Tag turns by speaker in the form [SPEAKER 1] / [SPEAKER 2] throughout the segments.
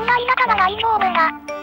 [SPEAKER 1] んな田舎なら大丈夫だ。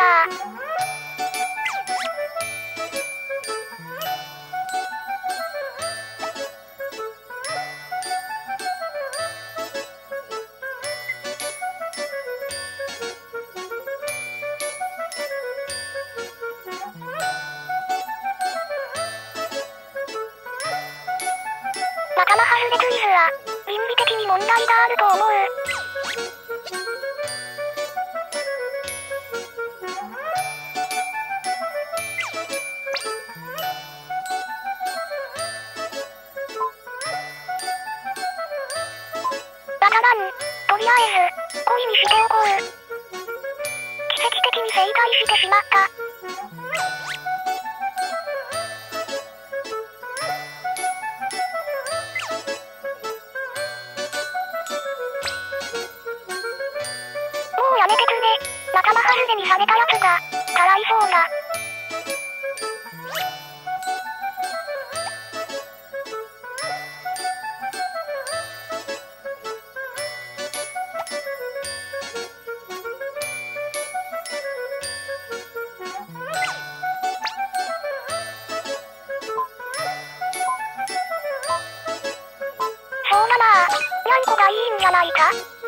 [SPEAKER 1] した。何個がいいんじゃないか？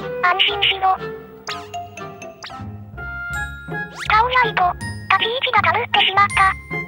[SPEAKER 1] 安心しろ。倒ないと、立ち位置がかぶってしまった。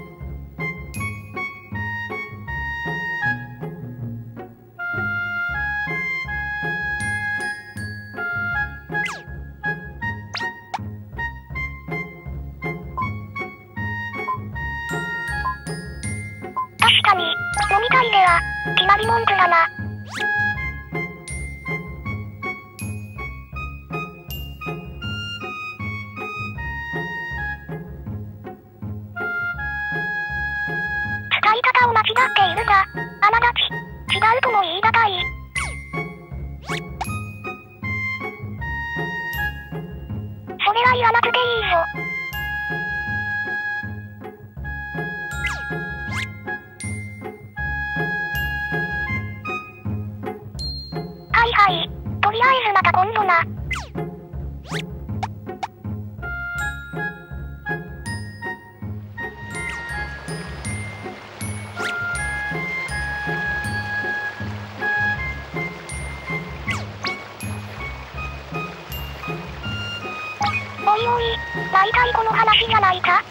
[SPEAKER 1] 大体この話じゃないか？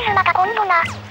[SPEAKER 1] イルまた今度な。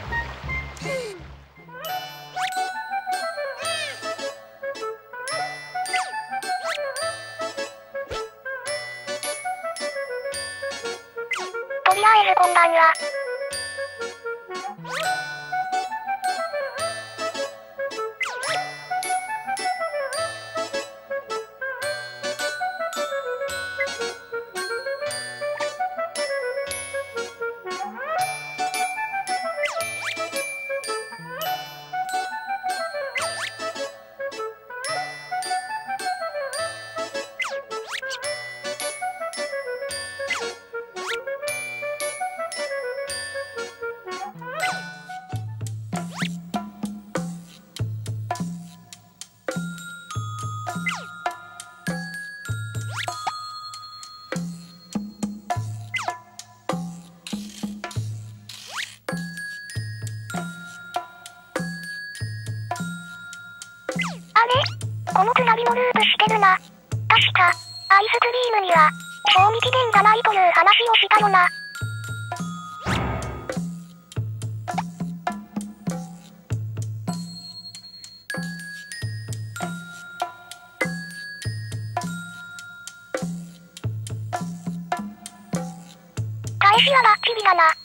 [SPEAKER 1] 返しはバッチリだな。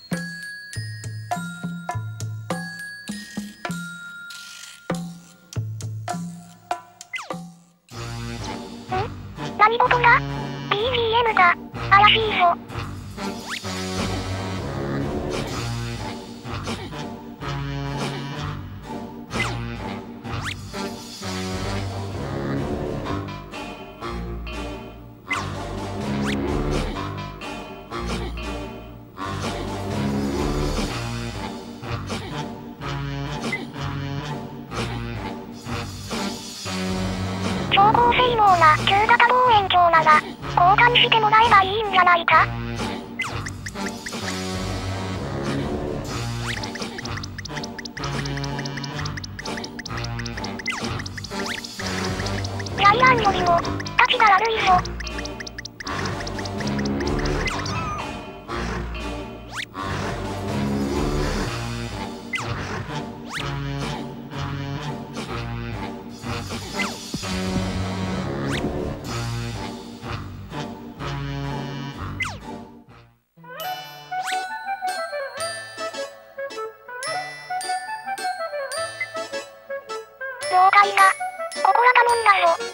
[SPEAKER 1] 超高性能な。旧型望遠鏡なら、交換してもらえばいいんじゃないか？ジャイアンよりも、立ちが悪解だ。ここは頼んだぞ。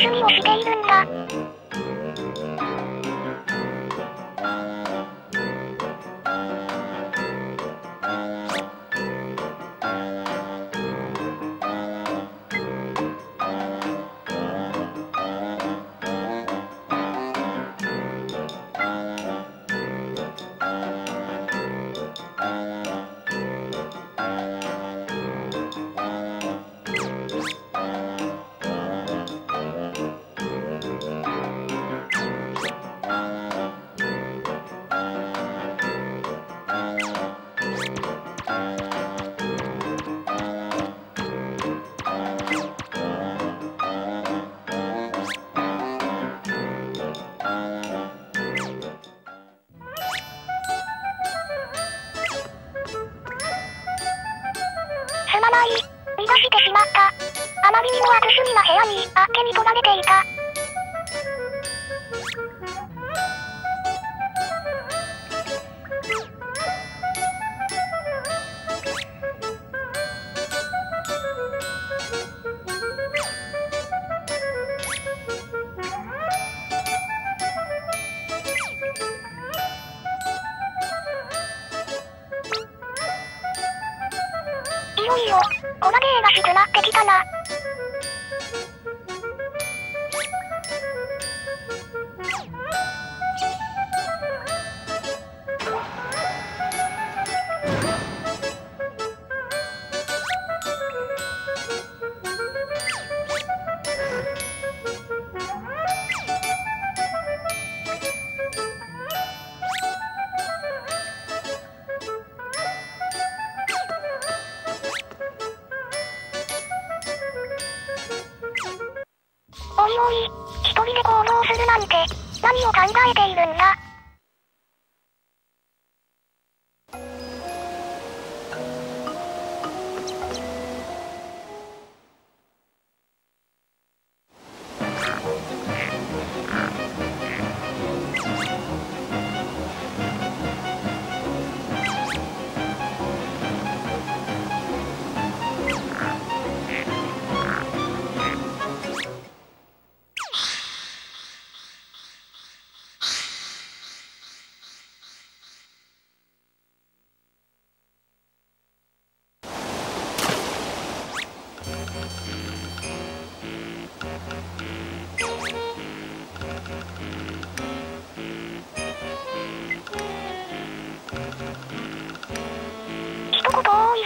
[SPEAKER 1] 趣味をしているんだ？あっけに取られていた。いよいよ、ホラゲーらしくなってきた。な。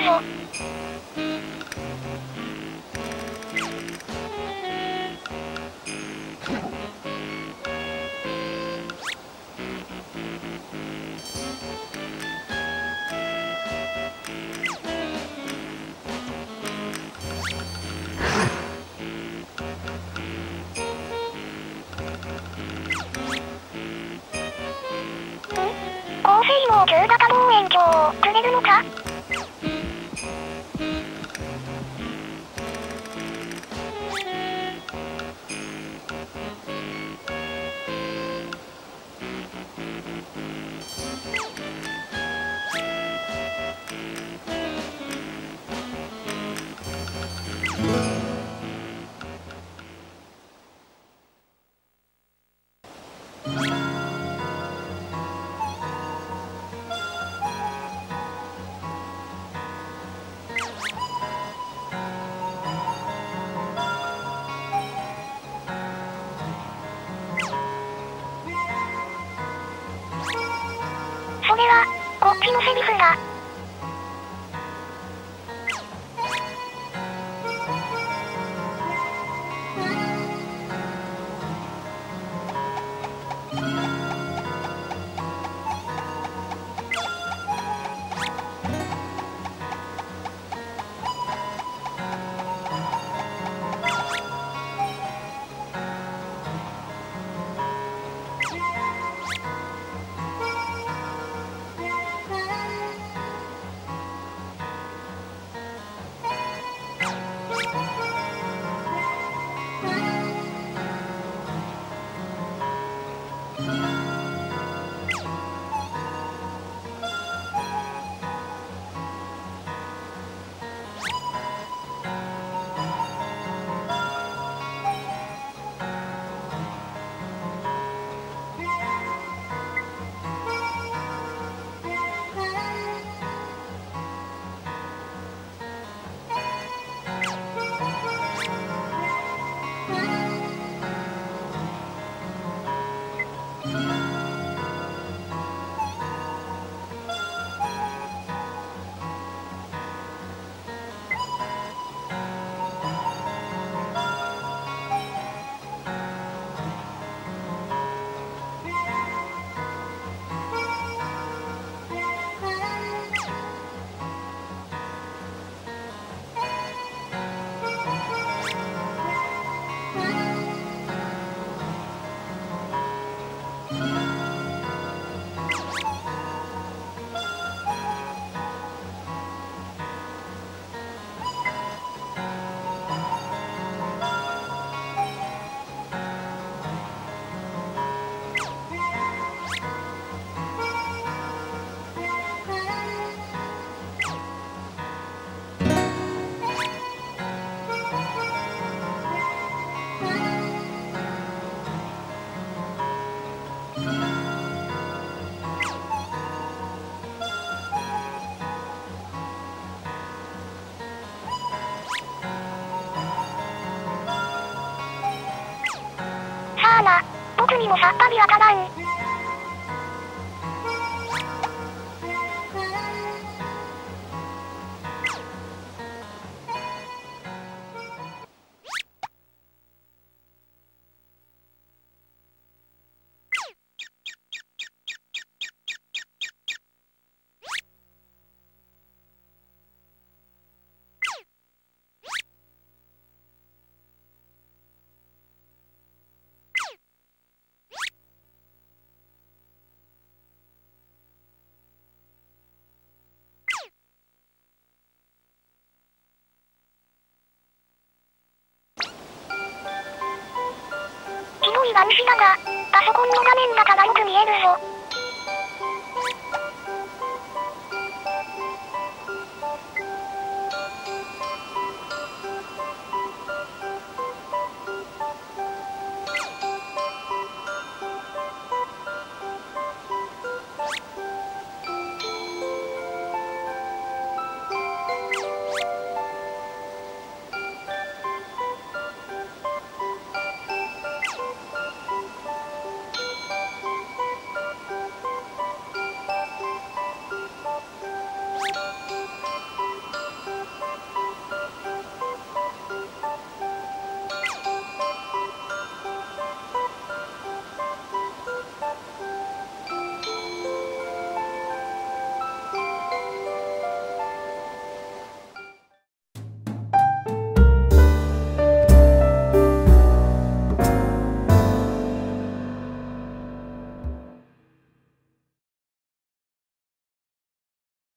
[SPEAKER 1] を僕にもさっぱりわからん。い乱視だが、パソコンの画面だからよく見えるぞ。